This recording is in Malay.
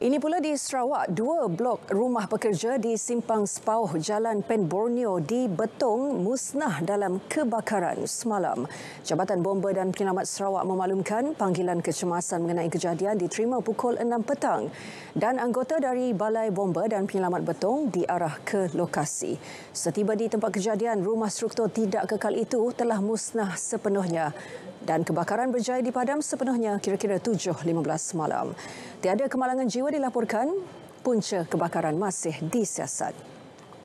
Ini pula di Sarawak, dua blok rumah pekerja di Simpang Sepauh Jalan Pen Borneo di Betong musnah dalam kebakaran semalam. Jabatan Bomba dan Penyelamat Sarawak memaklumkan panggilan kecemasan mengenai kejadian diterima pukul 6 petang dan anggota dari Balai Bomba dan Penyelamat Betong diarah ke lokasi. Setiba di tempat kejadian, rumah struktur tidak kekal itu telah musnah sepenuhnya dan kebakaran berjaya dipadam sepenuhnya kira-kira 7.15 malam. Tiada kemalangan jiwa dilaporkan, punca kebakaran masih disiasat.